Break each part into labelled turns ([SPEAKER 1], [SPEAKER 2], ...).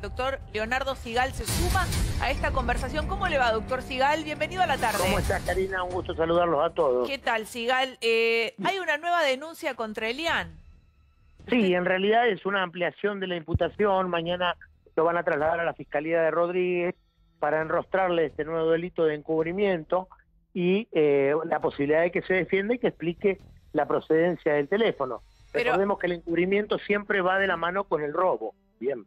[SPEAKER 1] doctor Leonardo Sigal se suma a esta conversación. ¿Cómo le va, doctor Sigal? Bienvenido a la tarde.
[SPEAKER 2] ¿Cómo estás, Karina? Un gusto saludarlos a todos.
[SPEAKER 1] ¿Qué tal, Sigal? Eh, hay una nueva denuncia contra Elian.
[SPEAKER 2] Sí, en realidad es una ampliación de la imputación. Mañana lo van a trasladar a la Fiscalía de Rodríguez para enrostrarle este nuevo delito de encubrimiento y eh, la posibilidad de que se defienda y que explique la procedencia del teléfono.
[SPEAKER 1] Pero-
[SPEAKER 2] Recordemos que el encubrimiento siempre va de la mano con el robo. Bien.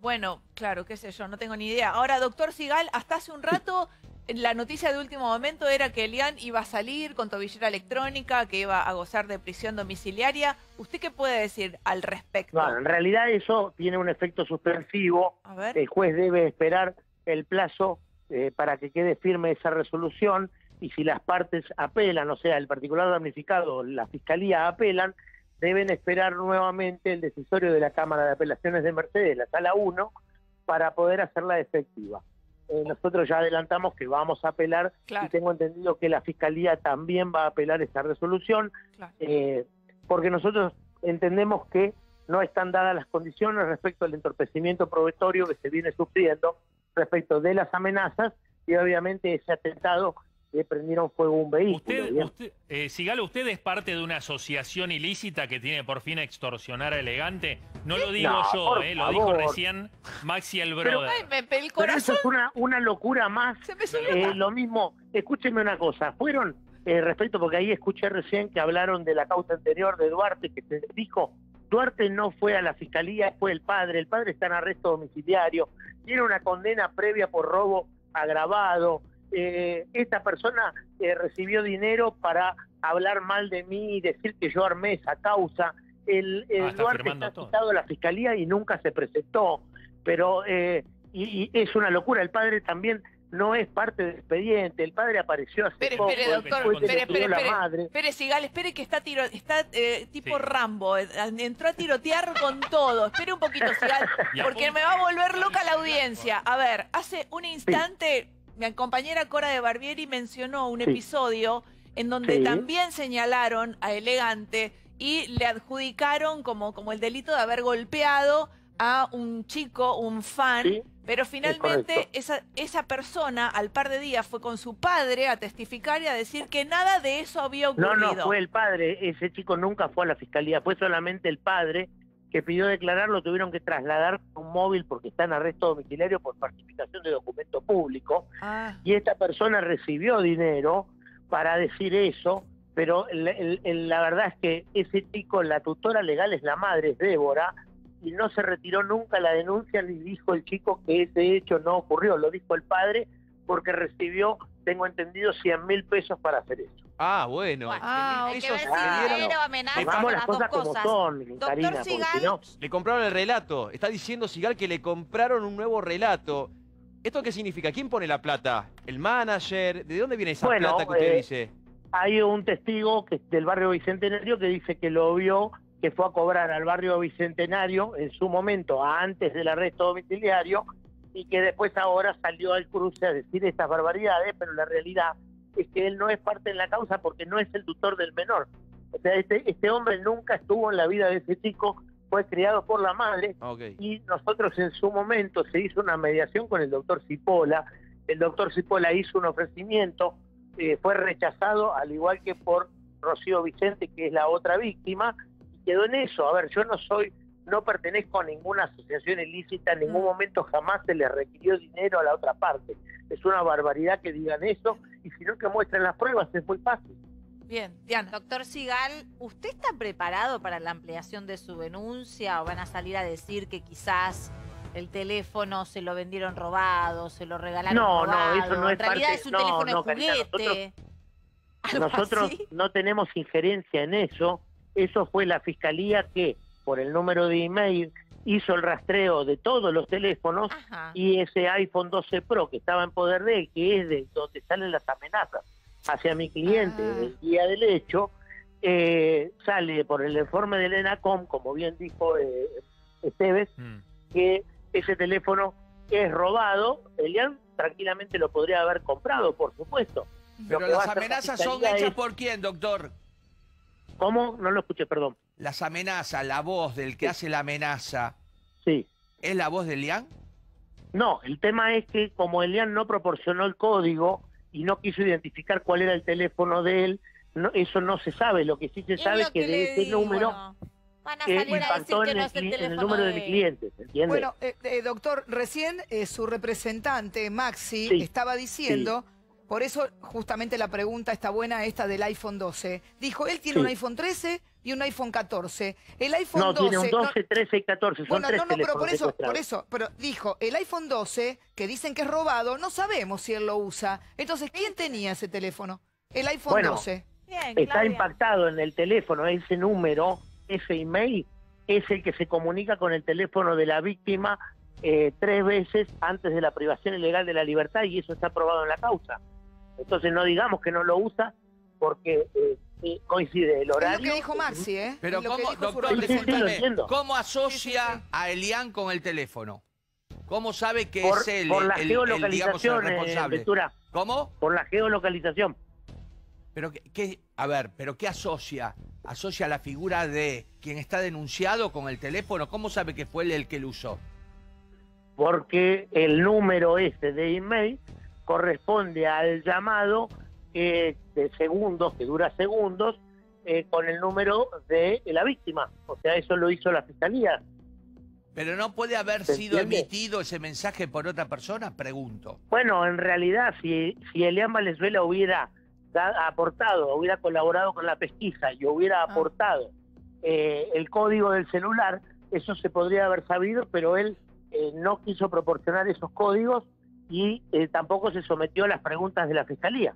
[SPEAKER 1] Bueno, claro, qué sé yo, no tengo ni idea. Ahora, doctor Sigal, hasta hace un rato la noticia de último momento era que Elian iba a salir con tobillera electrónica, que iba a gozar de prisión domiciliaria. ¿Usted qué puede decir al respecto?
[SPEAKER 2] Bueno, en realidad eso tiene un efecto suspensivo.
[SPEAKER 1] A ver.
[SPEAKER 2] El juez debe esperar el plazo eh, para que quede firme esa resolución y si las partes apelan, o sea, el particular damnificado la fiscalía apelan, deben esperar nuevamente el decisorio de la Cámara de Apelaciones de Mercedes, la sala 1, para poder hacerla efectiva. Eh, nosotros ya adelantamos que vamos a apelar
[SPEAKER 1] Claro.
[SPEAKER 2] y tengo entendido que la fiscalía también va a apelar esa resolución
[SPEAKER 1] Claro.
[SPEAKER 2] eh, porque nosotros entendemos que no están dadas las condiciones respecto al entorpecimiento provetorio que se viene sufriendo respecto de las amenazas y obviamente ese atentado le prendieron fuego a un vehículo.
[SPEAKER 3] Usted, usted eh, Sigalo, ¿usted es parte de una asociación ilícita que tiene por fin extorsionar a Elegante? No lo digo
[SPEAKER 2] No,
[SPEAKER 3] yo, eh, lo dijo recién Maxi el
[SPEAKER 2] Pero-
[SPEAKER 3] brother.
[SPEAKER 1] Ay, me pe- el
[SPEAKER 2] Pero eso
[SPEAKER 1] corazón
[SPEAKER 2] es una, una locura más.
[SPEAKER 1] se me subió.
[SPEAKER 2] Eh, lo mismo, escúcheme una cosa, fueron, eh, respecto, porque ahí escuché recién que hablaron de la causa anterior de Duarte, que se dijo, Duarte no fue a la fiscalía, fue el padre, el padre está en arresto domiciliario, tiene una condena previa por robo agravado, eh, esta persona eh, recibió dinero para hablar mal de mí y decir que yo armé esa causa. El, el
[SPEAKER 3] Ah, está todo.
[SPEAKER 2] citado a la fiscalía y nunca se presentó, pero eh, y, y es una locura. El padre también no es parte del expediente. El padre apareció hace
[SPEAKER 1] Espere,
[SPEAKER 2] poco.
[SPEAKER 1] espere, doctor, espere,
[SPEAKER 2] que
[SPEAKER 1] espere,
[SPEAKER 2] la
[SPEAKER 1] espere.
[SPEAKER 2] madre.
[SPEAKER 1] Espere, Sigal, espere que está tiro, está eh, tipo
[SPEAKER 3] Sí.
[SPEAKER 1] Rambo, entró a tirotear con todo. Espere un poquito, Sigal, porque me va a volver loca la audiencia. A ver, hace un instante mi compañera Cora de Barbieri mencionó un
[SPEAKER 2] Sí.
[SPEAKER 1] episodio en donde
[SPEAKER 2] Sí.
[SPEAKER 1] también señalaron a Elegante y le adjudicaron como, como el delito de haber golpeado a un chico, un fan,
[SPEAKER 2] Sí,
[SPEAKER 1] pero finalmente esa, esa persona al par de días fue con su padre a testificar y a decir que nada de eso había
[SPEAKER 2] No,
[SPEAKER 1] ocurrido.
[SPEAKER 2] no, fue el padre. Ese chico nunca fue a la fiscalía. Fue solamente el padre que pidió declarar. Lo tuvieron que trasladar con un móvil porque está en arresto domiciliario por falsificación de documento público.
[SPEAKER 1] Ah,
[SPEAKER 2] y esta persona recibió dinero para decir eso, pero el- el- el- la verdad es que ese chico, la tutora legal es la madre, es Débora, y no se retiró nunca la denuncia ni dijo el chico que ese hecho no ocurrió, lo dijo el padre porque recibió, tengo entendido, 100 mil pesos para hacer eso.
[SPEAKER 4] Ah, bueno.
[SPEAKER 5] Bueno,
[SPEAKER 1] Ah,
[SPEAKER 5] hay que ver si dinero, amenaza,
[SPEAKER 2] Pongamos las
[SPEAKER 5] las dos
[SPEAKER 2] cosas como
[SPEAKER 5] cosas.
[SPEAKER 2] son, Karina, porque
[SPEAKER 5] Sigal,
[SPEAKER 2] si no...
[SPEAKER 4] Le compraron el relato. Está diciendo Sigal que le compraron un nuevo relato. ¿Esto qué significa? ¿Quién pone la plata? ¿El manager? ¿De dónde viene esa
[SPEAKER 2] Bueno,
[SPEAKER 4] plata que usted
[SPEAKER 2] eh,
[SPEAKER 4] dice?
[SPEAKER 2] hay un testigo que del barrio Bicentenario que dice que lo vio, que fue a cobrar al barrio Bicentenario en su momento, antes del arresto domiciliario, y que después ahora salió al cruce a decir estas barbaridades, pero la realidad es que él no es parte en la causa porque no es el tutor del menor. O sea, este, este hombre nunca estuvo en la vida de ese chico, fue criado por la madre,
[SPEAKER 4] Ah,
[SPEAKER 2] y nosotros en su momento se hizo una mediación con el doctor Cipola, el doctor Cipola hizo un ofrecimiento, eh, fue rechazado al igual que por Rocío Vicente, que es la otra víctima, y quedó en eso. A ver, yo no soy, no pertenezco a ninguna asociación ilícita, en ningún
[SPEAKER 1] Mm.
[SPEAKER 2] momento jamás se le requirió dinero a la otra parte. Es una barbaridad que digan eso, y si no que muestren las pruebas, es muy fácil.
[SPEAKER 1] bien, Diana.
[SPEAKER 5] Doctor Sigal, ¿usted está preparado para la ampliación de su denuncia o van a salir a decir que quizás el teléfono se lo vendieron robado, se lo regalaron
[SPEAKER 2] No, no,
[SPEAKER 5] robado?
[SPEAKER 2] eso no es
[SPEAKER 5] En realidad
[SPEAKER 2] parte-
[SPEAKER 5] es un
[SPEAKER 2] no,
[SPEAKER 5] teléfono
[SPEAKER 2] no, Karina,
[SPEAKER 5] juguete. ¿Algo
[SPEAKER 2] Nosotros no tenemos injerencia en eso. Eso fue la fiscalía que, por el número de email, hizo el rastreo de todos los teléfonos
[SPEAKER 5] Ajá.
[SPEAKER 2] y ese iPhone 12 Pro que estaba en poder de él, que es de donde salen las amenazas hacia mi cliente
[SPEAKER 1] Ah.
[SPEAKER 2] el día del hecho, eh, sale por el informe del ENACOM, como bien dijo eh, Esteves,
[SPEAKER 3] Mm.
[SPEAKER 2] que ese teléfono es robado. Elian tranquilamente lo podría haber comprado, por supuesto.
[SPEAKER 6] Pero las amenazas son hechas
[SPEAKER 2] es-
[SPEAKER 6] por quién, doctor?
[SPEAKER 2] ¿Cómo? No lo escuché, perdón.
[SPEAKER 6] Las amenazas, la voz del que
[SPEAKER 2] Sí.
[SPEAKER 6] hace la amenaza,
[SPEAKER 2] Sí.
[SPEAKER 6] ¿es la voz de Lian?
[SPEAKER 2] No, el tema es que como Elian no proporcionó el código y no quiso identificar cuál era el teléfono de él, no, eso no se sabe. Lo que sí se sabe es que, de ese
[SPEAKER 5] digo,
[SPEAKER 2] número
[SPEAKER 5] bueno, van a
[SPEAKER 2] que
[SPEAKER 5] salir a decir
[SPEAKER 2] impactó
[SPEAKER 5] que
[SPEAKER 2] en
[SPEAKER 5] no
[SPEAKER 2] el,
[SPEAKER 5] es el
[SPEAKER 2] el
[SPEAKER 5] teléfono
[SPEAKER 2] número de,
[SPEAKER 5] de
[SPEAKER 2] mi cliente, ¿se entiende?
[SPEAKER 6] Bueno, eh, eh, doctor, recién eh, su representante, Maxi,
[SPEAKER 2] Sí,
[SPEAKER 6] estaba diciendo, por eso justamente la pregunta está buena esta del iPhone 12. Dijo, él tiene
[SPEAKER 2] Sí.
[SPEAKER 6] un iPhone 13 y un iPhone 14. El iPhone
[SPEAKER 2] no,
[SPEAKER 6] 12...
[SPEAKER 2] tiene un
[SPEAKER 6] no-
[SPEAKER 2] 12, 13 y 14, son
[SPEAKER 6] bueno,
[SPEAKER 2] tres
[SPEAKER 6] no, no, pero por eso, por eso, pero dijo, el iPhone 12, que dicen que es robado, no sabemos si él lo usa. Entonces, ¿quién tenía ese teléfono? El iPhone
[SPEAKER 2] Bueno,
[SPEAKER 6] 12.
[SPEAKER 5] Bien,
[SPEAKER 2] Está
[SPEAKER 5] Claudia.
[SPEAKER 2] impactado en el teléfono, ese número, ese email, es el que se comunica con el teléfono de la víctima eh, tres veces antes de la privación ilegal de la libertad y eso está aprobado en la causa. Entonces no digamos que no lo usa porque eh, eh, coincide el
[SPEAKER 6] Es
[SPEAKER 2] horario.
[SPEAKER 6] lo que dijo Maxi, ¿eh?
[SPEAKER 7] Pero
[SPEAKER 6] Es
[SPEAKER 7] ¿cómo,
[SPEAKER 6] dijo
[SPEAKER 7] doctor,
[SPEAKER 2] lo.
[SPEAKER 7] ¿cómo asocia
[SPEAKER 6] Sí, sí, sí.
[SPEAKER 7] a Elian con el teléfono? ¿Cómo sabe que
[SPEAKER 2] por,
[SPEAKER 7] es él
[SPEAKER 2] por la
[SPEAKER 7] el, el, digamos, el
[SPEAKER 2] geolocalización, eh,
[SPEAKER 7] responsable?
[SPEAKER 2] Ventura,
[SPEAKER 7] ¿Cómo?
[SPEAKER 2] por la geolocalización.
[SPEAKER 7] Pero qué, qué- a ver, pero ¿qué asocia? ¿Asocia la figura de quien está denunciado con el teléfono? ¿Cómo sabe que fue él el que lo usó?
[SPEAKER 2] porque el número este de email corresponde al llamado eh, de segundos, que dura segundos, eh, con el número de la víctima. O sea, eso lo hizo la fiscalía.
[SPEAKER 7] Pero no puede haber
[SPEAKER 2] ¿Se
[SPEAKER 7] sido
[SPEAKER 2] entiende?
[SPEAKER 7] emitido ese mensaje por otra persona, pregunto.
[SPEAKER 2] Bueno, en realidad, si, si Elian Valenzuela hubiera da- aportado, hubiera colaborado con la pesquisa y hubiera aportado eh, el código del celular, eso se podría haber sabido, pero él eh, no quiso proporcionar esos códigos y eh, tampoco se sometió a las preguntas de la fiscalía.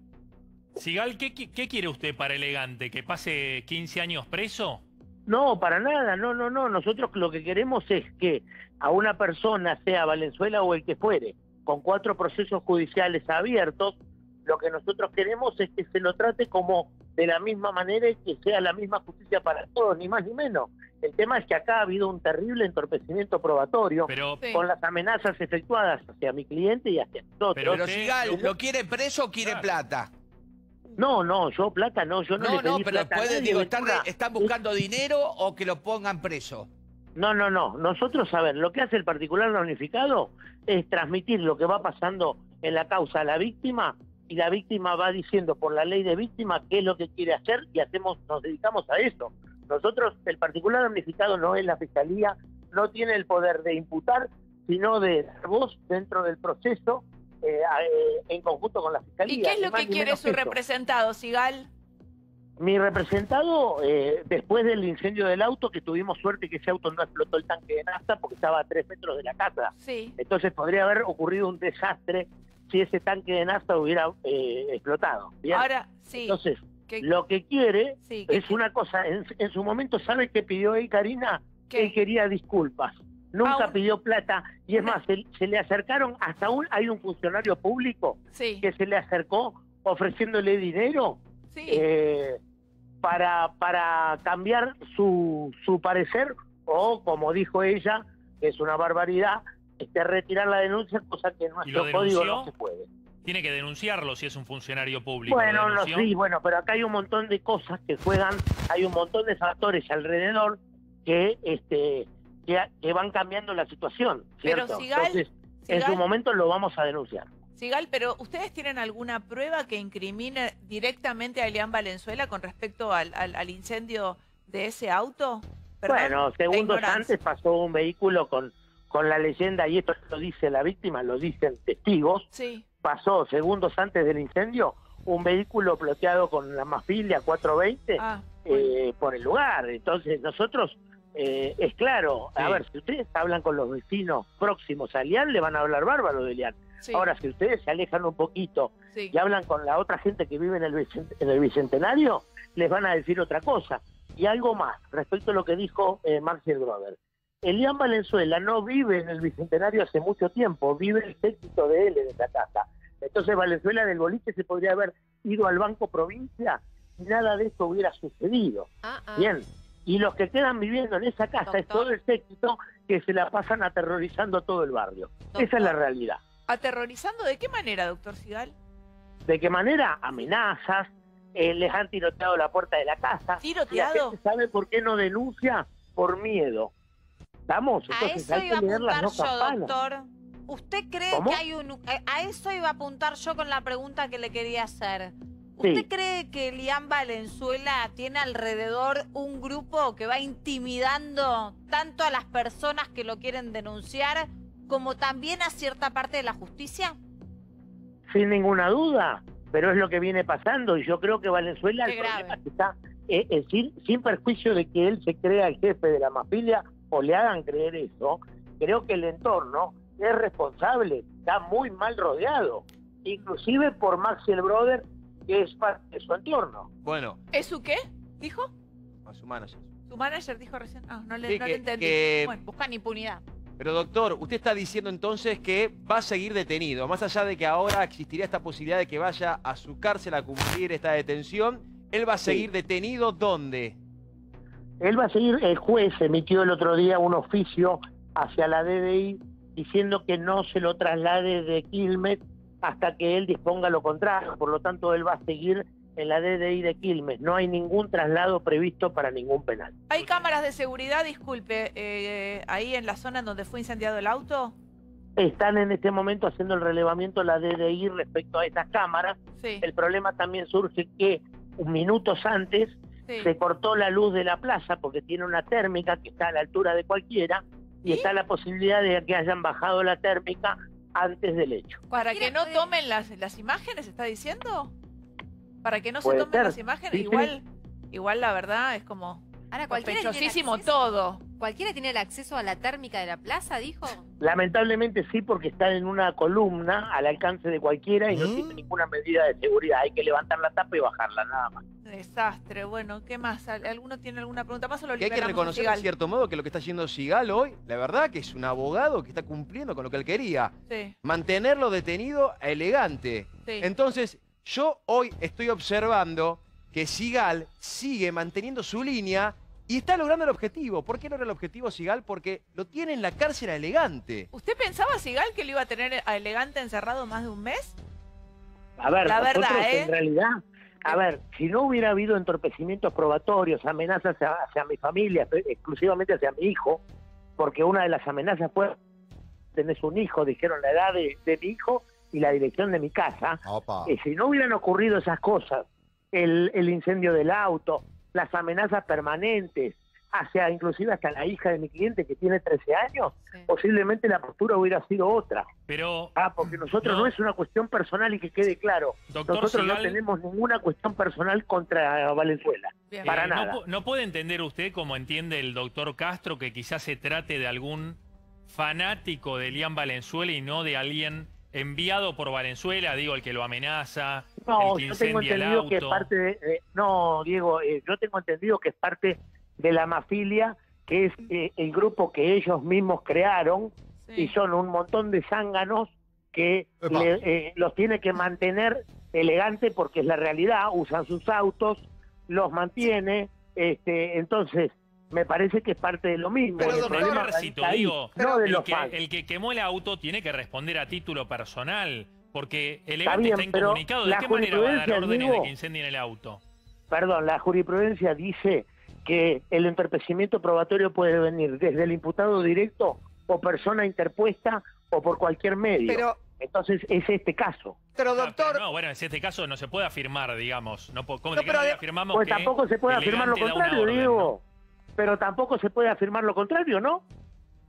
[SPEAKER 3] Sigal, ¿qué, qué quiere usted para elegante? ¿Que pase 15 años preso?
[SPEAKER 2] No, para nada, no, no, no. Nosotros lo que queremos es que a una persona, sea Valenzuela o el que fuere, con cuatro procesos judiciales abiertos, lo que nosotros queremos es que se lo trate como de la misma manera y que sea la misma justicia para todos, ni más ni menos. El tema es que acá ha habido un terrible entorpecimiento probatorio
[SPEAKER 3] Pero,
[SPEAKER 1] Sí.
[SPEAKER 2] con las amenazas efectuadas hacia mi cliente y hacia nosotros.
[SPEAKER 3] Pero
[SPEAKER 7] Pero Sigal, ¿lo quiere preso o quiere
[SPEAKER 3] Claro.
[SPEAKER 7] plata?
[SPEAKER 2] No, no, yo plata no, yo no,
[SPEAKER 7] No,
[SPEAKER 2] le
[SPEAKER 7] no,
[SPEAKER 2] pedí
[SPEAKER 7] pero
[SPEAKER 2] plata nadie,
[SPEAKER 7] digo, ¿están. ¿están buscando dinero o que lo pongan preso?
[SPEAKER 2] No, no, no. Nosotros, a ver, lo que hace el particular no unificado es transmitir lo que va pasando en la causa a la víctima y la víctima va diciendo por la ley de víctima qué es lo que quiere hacer y hacemos, nos dedicamos a eso. Nosotros, el particular unificado no es la fiscalía, no tiene el poder de imputar, sino de dar voz dentro del proceso eh, eh, en conjunto con la fiscalía.
[SPEAKER 1] ¿Y qué es lo que quiere su representado, Sigal?
[SPEAKER 2] Mi representado, eh, después del incendio del auto, que tuvimos suerte que ese auto no explotó el tanque de nafta porque estaba a tres metros de la casa.
[SPEAKER 1] Sí.
[SPEAKER 2] Entonces podría haber ocurrido un desastre si ese tanque de nafta hubiera eh, explotado. ¿bien?
[SPEAKER 1] Ahora, sí.
[SPEAKER 2] Entonces,
[SPEAKER 1] que-
[SPEAKER 2] lo que quiere
[SPEAKER 1] sí, que-
[SPEAKER 2] es una cosa, en, en su momento, ¿sabe qué pidió él, Karina?
[SPEAKER 1] ¿Qué?
[SPEAKER 2] Él quería disculpas. Nunca
[SPEAKER 1] Ah, un-
[SPEAKER 2] pidió plata. Y es más, se, se le acercaron, hasta un, hay un funcionario público
[SPEAKER 1] sí,
[SPEAKER 2] que se le acercó ofreciéndole dinero
[SPEAKER 1] sí.
[SPEAKER 2] eh, para, para cambiar su, su parecer o, como dijo ella, que es una barbaridad, este, retirar la denuncia, cosa que en nuestro código no se puede.
[SPEAKER 3] Tiene que denunciarlo si es un funcionario público.
[SPEAKER 2] Bueno,
[SPEAKER 3] ¿Lo
[SPEAKER 2] no, sí, bueno, pero acá hay un montón de cosas que juegan, hay un montón de factores alrededor que este que, que van cambiando la situación,
[SPEAKER 1] Pero. Sigal,
[SPEAKER 2] Entonces, en su momento lo vamos a denunciar.
[SPEAKER 1] Sigal, pero ¿ustedes tienen alguna prueba que incrimine directamente a Elian Valenzuela con respecto al, al- al incendio de ese auto? Perdón,
[SPEAKER 2] Bueno, segundos antes pasó un vehículo con, con la leyenda, y esto lo dice la víctima, lo dicen testigos,
[SPEAKER 1] Sí,
[SPEAKER 2] pasó segundos antes del incendio un vehículo ploteado con la mafilia 420
[SPEAKER 1] ah,
[SPEAKER 2] eh, por el lugar. Entonces nosotros, eh, es claro, a ver, si ustedes hablan con los vecinos próximos a Lian, le van a hablar bárbaro de Lian.
[SPEAKER 1] sí,
[SPEAKER 2] Ahora, si ustedes se alejan un poquito
[SPEAKER 1] sí.
[SPEAKER 2] y hablan con la otra gente que vive en el, Bicent- en el Bicentenario, les van a decir otra cosa. Y algo más, respecto a lo que dijo eh, Marcel Grover. Elian Valenzuela no vive en el Bicentenario hace mucho tiempo, vive el éxito de él en casa. Entonces Valenzuela del boliche se podría haber ido al Banco Provincia y nada de esto hubiera sucedido.
[SPEAKER 5] Ah, ah.
[SPEAKER 2] Bien. Y los que quedan viviendo en esa casa es todo el éxito que se la pasan aterrorizando todo el barrio. Esa es la realidad.
[SPEAKER 1] ¿Aterrorizando de qué manera, doctor Sigal?
[SPEAKER 2] ¿De qué manera? Amenazas, eh, les han tiroteado la puerta de la casa. Y la
[SPEAKER 1] ¿Tiroteado?
[SPEAKER 2] gente sabe por qué no denuncia por miedo. ¿Estamos?
[SPEAKER 5] A eso
[SPEAKER 2] hay
[SPEAKER 5] iba a
[SPEAKER 2] que leer las
[SPEAKER 5] apuntar yo,
[SPEAKER 2] campanas.
[SPEAKER 5] doctor. ¿Usted cree
[SPEAKER 2] ¿Cómo?
[SPEAKER 5] que hay un... eh, A eso iba a apuntar yo con la pregunta que le quería hacer. ¿Usted
[SPEAKER 2] Sí.
[SPEAKER 5] cree que Lian Valenzuela tiene alrededor un grupo que va intimidando tanto a las personas que lo quieren denunciar como también a cierta parte de la justicia?
[SPEAKER 2] sin ninguna duda, pero es lo que viene pasando y yo creo que Valenzuela el problema que está eh, eh, sin, sin perjuicio de que él se crea el jefe de la mafia o le hagan creer eso, creo que el entorno es responsable, está muy mal rodeado, inclusive por Maxiel Brother, que es parte de su entorno.
[SPEAKER 4] Bueno,
[SPEAKER 1] ¿Es su qué? ¿Dijo?
[SPEAKER 4] a su manager.
[SPEAKER 1] Su manager dijo recién. Ah, no le,
[SPEAKER 4] Sí,
[SPEAKER 1] no
[SPEAKER 4] que-
[SPEAKER 1] le entendí.
[SPEAKER 4] que-
[SPEAKER 1] Bueno,
[SPEAKER 5] Buscan impunidad.
[SPEAKER 4] Pero doctor, usted está diciendo entonces que va a seguir detenido, más allá de que ahora existiría esta posibilidad de que vaya a su cárcel a cumplir esta detención, él va a
[SPEAKER 2] Sí.
[SPEAKER 4] seguir detenido ¿dónde?
[SPEAKER 2] Él va a seguir, el juez emitió el otro día un oficio hacia la DDI diciendo que no se lo traslade de Quilmes hasta que él disponga lo contrario. Por lo tanto, él va a seguir en la DDI de Quilmes. No hay ningún traslado previsto para ningún penal.
[SPEAKER 1] ¿Hay cámaras de seguridad, disculpe, eh, ahí en la zona en donde fue incendiado el auto?
[SPEAKER 2] Están en este momento haciendo el relevamiento de la DDI respecto a esas cámaras.
[SPEAKER 1] Sí,
[SPEAKER 2] El problema también surge que minutos antes
[SPEAKER 1] sí.
[SPEAKER 2] se cortó la luz de la plaza porque tiene una térmica que está a la altura de cualquiera y está la posibilidad de que hayan bajado la térmica antes del hecho.
[SPEAKER 1] ¿Para que no tomen las, las imágenes, está diciendo? ¿Para que no se tomen
[SPEAKER 2] ser.
[SPEAKER 1] las imágenes?
[SPEAKER 2] Sí, sí.
[SPEAKER 1] igual, igual la verdad es como
[SPEAKER 8] Ahora, cualquiera tiene,
[SPEAKER 1] sospechosísimo todo.
[SPEAKER 8] cualquiera tiene el acceso a la térmica de la plaza, dijo.
[SPEAKER 2] Lamentablemente sí, porque está en una columna al alcance de cualquiera y no
[SPEAKER 7] ¿Mm?
[SPEAKER 2] tiene ninguna medida de seguridad. Hay que levantar la tapa y bajarla, nada más.
[SPEAKER 1] Desastre. Bueno, ¿qué más? ¿Al- ¿Alguno tiene alguna pregunta más o lo
[SPEAKER 4] Que hay que reconocer de cierto modo que lo que está haciendo Sigal hoy, la verdad que es un abogado que está cumpliendo con lo que él quería,
[SPEAKER 1] Sí,
[SPEAKER 4] mantenerlo detenido a elegante.
[SPEAKER 1] sí.
[SPEAKER 4] Entonces, yo hoy estoy observando que Sigal sigue manteniendo su línea y está logrando el objetivo. ¿Por qué logra el objetivo Sigal? Porque lo tiene en la cárcel a elegante.
[SPEAKER 1] ¿Usted pensaba, Sigal, que lo iba a tener a Elegante encerrado más de un mes?
[SPEAKER 2] A ver,
[SPEAKER 1] La verdad, ¿eh?
[SPEAKER 2] en realidad, a ver, si no hubiera habido entorpecimientos probatorios, amenazas hacia, hacia mi familia, pe- exclusivamente hacia mi hijo, porque una de las amenazas fue, tenés un hijo, dijeron la edad de, de mi hijo y la dirección de mi casa, eh, si no hubieran ocurrido esas cosas, el, el incendio del auto, las amenazas permanentes, hacia inclusive hasta la hija de mi cliente que tiene 13 años,
[SPEAKER 8] Sí.
[SPEAKER 2] posiblemente la postura hubiera sido otra.
[SPEAKER 3] Pero,
[SPEAKER 2] Ah, porque nosotros
[SPEAKER 3] No.
[SPEAKER 2] no, es una cuestión personal y que quede claro.
[SPEAKER 3] doctor
[SPEAKER 2] Nosotros no tenemos ninguna cuestión personal contra Valenzuela.
[SPEAKER 1] Bien.
[SPEAKER 2] para
[SPEAKER 3] eh,
[SPEAKER 2] nada.
[SPEAKER 3] ¿no, puede entender usted, como entiende el doctor Castro, que quizás se trate de algún fanático de Elian Valenzuela y no de alguien enviado por Valenzuela, digo, el que lo amenaza,
[SPEAKER 2] No,
[SPEAKER 3] el que
[SPEAKER 2] yo tengo
[SPEAKER 3] incendia el
[SPEAKER 2] entendido que es
[SPEAKER 3] auto?
[SPEAKER 2] parte de... eh, no, Diego, eh, yo tengo entendido que es parte de la mafilia, que es eh, el grupo que ellos mismos crearon
[SPEAKER 1] Sí.
[SPEAKER 2] y son un montón de zánganos que le- eh, los tiene que mantener elegantes porque es la realidad, usan sus autos, los mantiene, este, entonces me parece que es parte de lo mismo.
[SPEAKER 6] Pero,
[SPEAKER 2] El
[SPEAKER 6] doctor,
[SPEAKER 2] problema ahí,
[SPEAKER 3] digo,
[SPEAKER 2] no de
[SPEAKER 3] el
[SPEAKER 2] los
[SPEAKER 3] que,
[SPEAKER 2] fans.
[SPEAKER 3] el que quemó el auto tiene que responder a título personal, porque el
[SPEAKER 2] Está
[SPEAKER 3] Elegante
[SPEAKER 2] bien,
[SPEAKER 3] está incomunicado. ¿De qué manera va a dar órdenes de que incendien el auto?
[SPEAKER 2] perdón, la jurisprudencia dice que el entorpecimiento probatorio puede venir desde el imputado directo o persona interpuesta o por cualquier medio.
[SPEAKER 6] Pero,
[SPEAKER 2] Entonces es este caso.
[SPEAKER 6] pero
[SPEAKER 3] Ah,
[SPEAKER 6] doctor,
[SPEAKER 3] pero no, bueno, en este caso no se puede afirmar, digamos. No, ¿Cómo
[SPEAKER 6] No, pero de-
[SPEAKER 3] afirmamos
[SPEAKER 2] Pues
[SPEAKER 3] que
[SPEAKER 2] tampoco se puede afirmar lo contrario,
[SPEAKER 3] orden,
[SPEAKER 2] Diego. Pero tampoco se puede afirmar lo contrario, ¿no?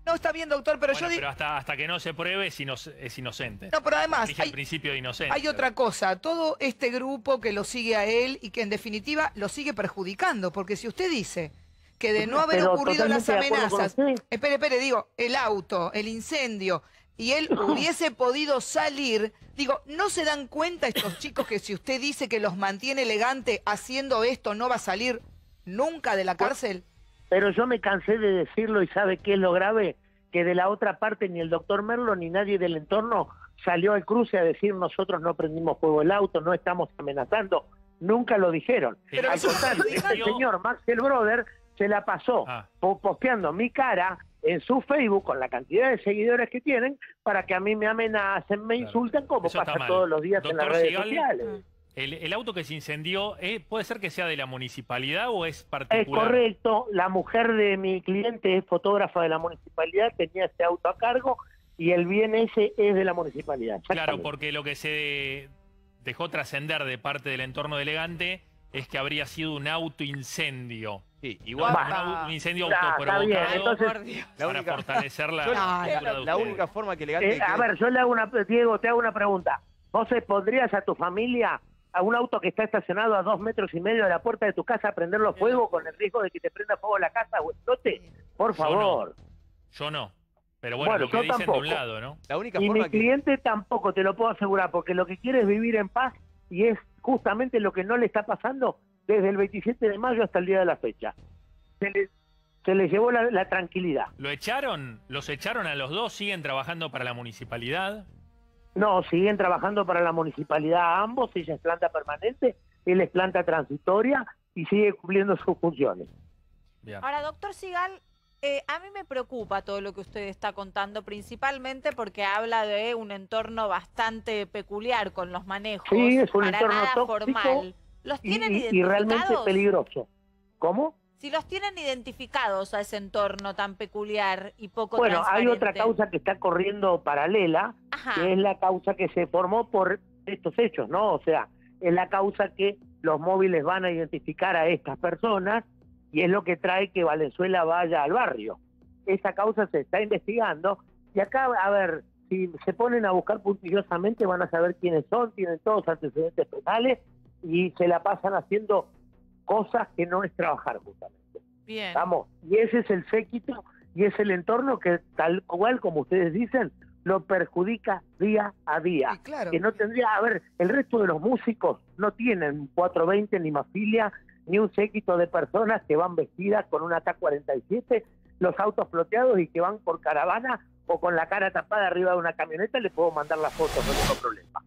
[SPEAKER 6] No está bien, doctor, pero
[SPEAKER 3] Bueno,
[SPEAKER 6] yo
[SPEAKER 3] pero
[SPEAKER 6] digo...
[SPEAKER 3] hasta, hasta que no se pruebe es, ino- es inocente.
[SPEAKER 6] No, pero además,
[SPEAKER 3] Rige el
[SPEAKER 6] hay,
[SPEAKER 3] principio de inocencia.
[SPEAKER 6] hay otra cosa. Todo este grupo que lo sigue a él y que en definitiva lo sigue perjudicando. Porque si usted dice que de no haber
[SPEAKER 2] Pero
[SPEAKER 6] ocurrido las amenazas, espere, espere, digo, el auto, el incendio, y él hubiese podido salir, digo, ¿no se dan cuenta estos chicos que si usted dice que los mantiene elegante haciendo esto, no va a salir nunca de la cárcel?
[SPEAKER 2] Pero yo me cansé de decirlo y ¿sabe qué es lo grave? Que de la otra parte ni el doctor Merlo ni nadie del entorno salió al cruce a decir nosotros no prendimos fuego el auto, no estamos amenazando. Nunca lo dijeron.
[SPEAKER 6] Pero
[SPEAKER 2] Al contrario, este señor Maxel Brother se la pasó
[SPEAKER 3] Ah.
[SPEAKER 2] posteando mi cara en su Facebook con la cantidad de seguidores que tienen para que a mí me amenacen, me
[SPEAKER 3] Claro.
[SPEAKER 2] insulten como
[SPEAKER 3] Eso
[SPEAKER 2] pasa todos los días en las redes
[SPEAKER 3] Sigal,
[SPEAKER 2] sociales.
[SPEAKER 3] El, el auto que se incendió, eh, ¿puede ser que sea de la municipalidad o es
[SPEAKER 2] Es
[SPEAKER 3] particular?
[SPEAKER 2] correcto, la mujer de mi cliente es fotógrafa de la municipalidad, tenía este auto a cargo y el bien ese es de la municipalidad.
[SPEAKER 3] Claro, porque lo que se dejó trascender de parte del entorno de Elegante es que habría sido un autoincendio.
[SPEAKER 4] Sí, igual.
[SPEAKER 3] Un, incendio
[SPEAKER 2] Está- está
[SPEAKER 3] autoprovocado
[SPEAKER 2] entonces-
[SPEAKER 3] para
[SPEAKER 4] única-
[SPEAKER 3] fortalecer la,
[SPEAKER 4] Yo-
[SPEAKER 3] la
[SPEAKER 4] La única forma que elegante
[SPEAKER 2] Eh, a ver, yo le hago una, Diego, te hago una pregunta. ¿Vos pondrías a tu familia a un auto que está estacionado a dos metros y medio de la puerta de tu casa a prenderlo fuego con el riesgo de que te prenda fuego la casa o explote? Por
[SPEAKER 3] Yo no.
[SPEAKER 2] favor.
[SPEAKER 3] Yo no. Pero bueno,
[SPEAKER 2] Bueno,
[SPEAKER 3] lo que
[SPEAKER 2] yo
[SPEAKER 3] dicen de
[SPEAKER 2] tampoco.
[SPEAKER 3] un lado, ¿no?
[SPEAKER 4] La única
[SPEAKER 2] Y mi
[SPEAKER 4] que...
[SPEAKER 2] cliente tampoco, te lo puedo asegurar, porque lo que quiere es vivir en paz y es justamente lo que no le está pasando desde el 27 de mayo hasta el día de la fecha. Se le, se le llevó la, la tranquilidad.
[SPEAKER 3] ¿Lo echaron? ¿Los echaron a los dos? ¿Siguen trabajando para la municipalidad?
[SPEAKER 2] No, siguen trabajando para la municipalidad ambos, ella es planta permanente, él es planta transitoria y sigue cumpliendo sus funciones.
[SPEAKER 3] Bien.
[SPEAKER 5] Ahora, doctor Sigal, eh, a mí me preocupa todo lo que usted está contando, principalmente porque habla de un entorno bastante peculiar con los manejos.
[SPEAKER 2] Sí, es un
[SPEAKER 5] para
[SPEAKER 2] entorno
[SPEAKER 5] nada
[SPEAKER 2] tóxico
[SPEAKER 5] formal. ¿Los
[SPEAKER 2] Y,
[SPEAKER 5] tienen
[SPEAKER 2] y- y
[SPEAKER 5] identificados?
[SPEAKER 2] realmente peligroso. ¿Cómo?
[SPEAKER 5] Si los tienen identificados a ese entorno tan peculiar y poco
[SPEAKER 2] Bueno, hay otra causa que está corriendo paralela,
[SPEAKER 5] Ajá.
[SPEAKER 2] que es la causa que se formó por estos hechos, ¿no? O sea, es la causa que los móviles van a identificar a estas personas y es lo que trae que Valenzuela vaya al barrio. Esa causa se está investigando y acá, a ver, si se ponen a buscar puntillosamente van a saber quiénes son, tienen todos antecedentes penales y se la pasan haciendo cosas que no es trabajar justamente.
[SPEAKER 1] Bien.
[SPEAKER 2] Vamos, y ese es el séquito y es el entorno que tal cual como ustedes dicen, lo perjudica día a día.
[SPEAKER 6] Claro.
[SPEAKER 2] Que no tendría, a ver, el resto de los músicos no tienen 420 ni mafilia, ni un séquito de personas que van vestidas con una K-47, los autos floteados y que van por caravana o con la cara tapada arriba de una camioneta, le puedo mandar las fotos, no tengo problema.